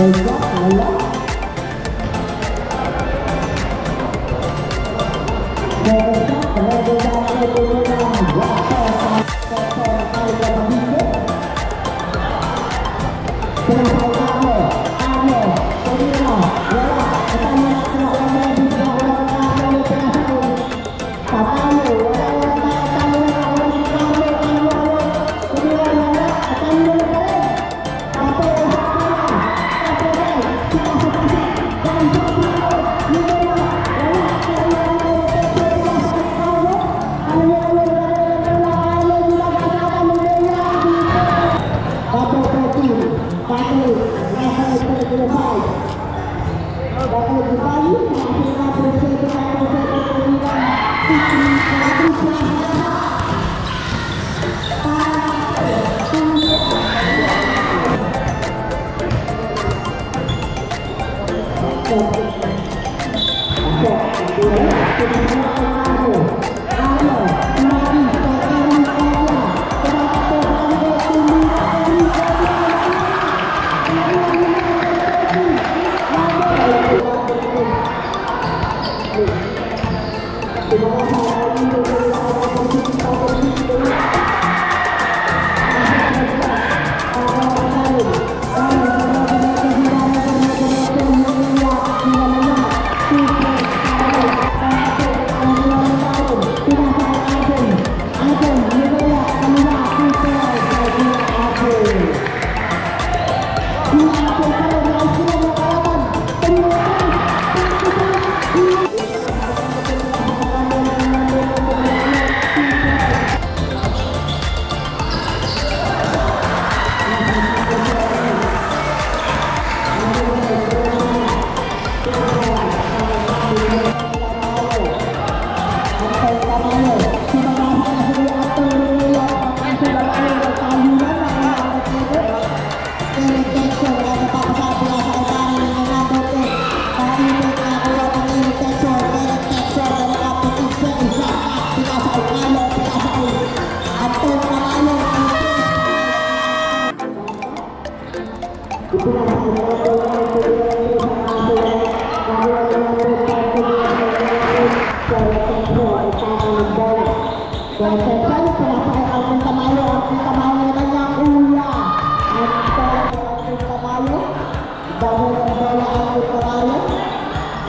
Thank got a lot. Got a lot.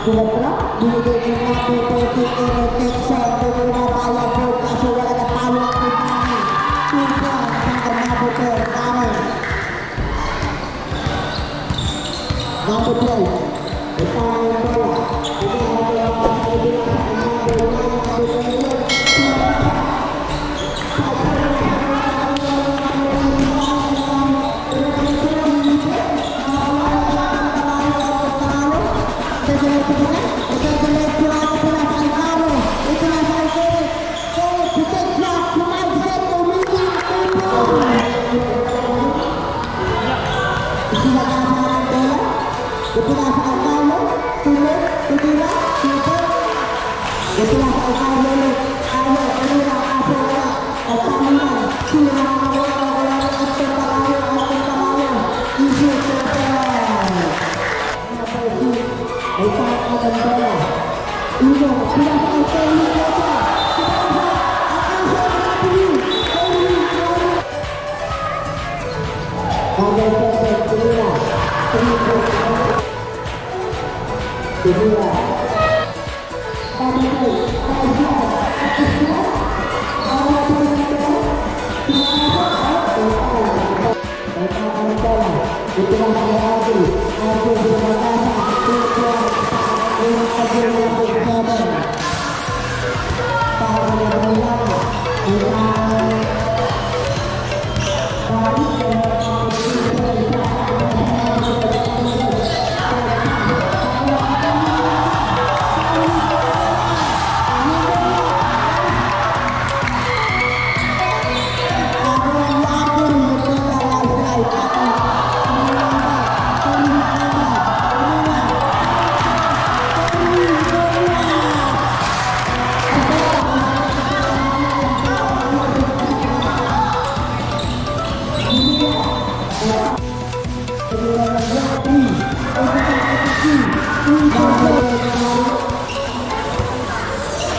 Direktur, duduk di mati posisi Rekin Sen, duduk Raya Buka, sudah ada Palu Kutani, Tiga, Sangker Nabuter, Kami. Number play, depan bola, ini adalah 이거 그냥 할때 힘들어 比如。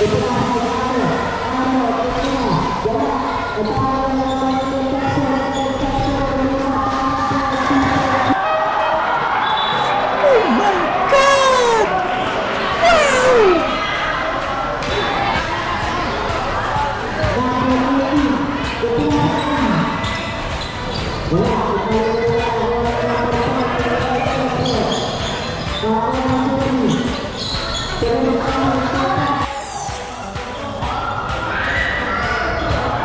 Oh Terima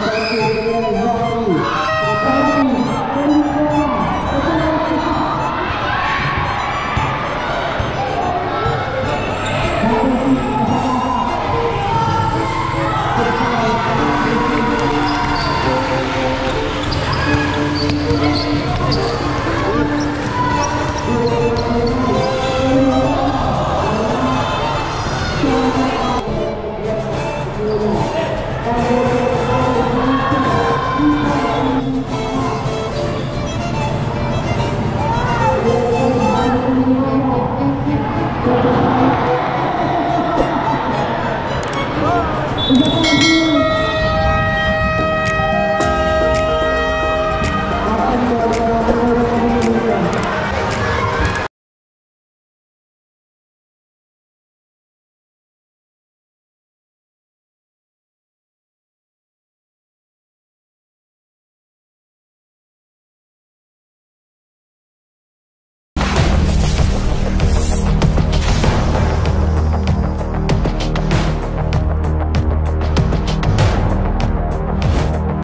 밟고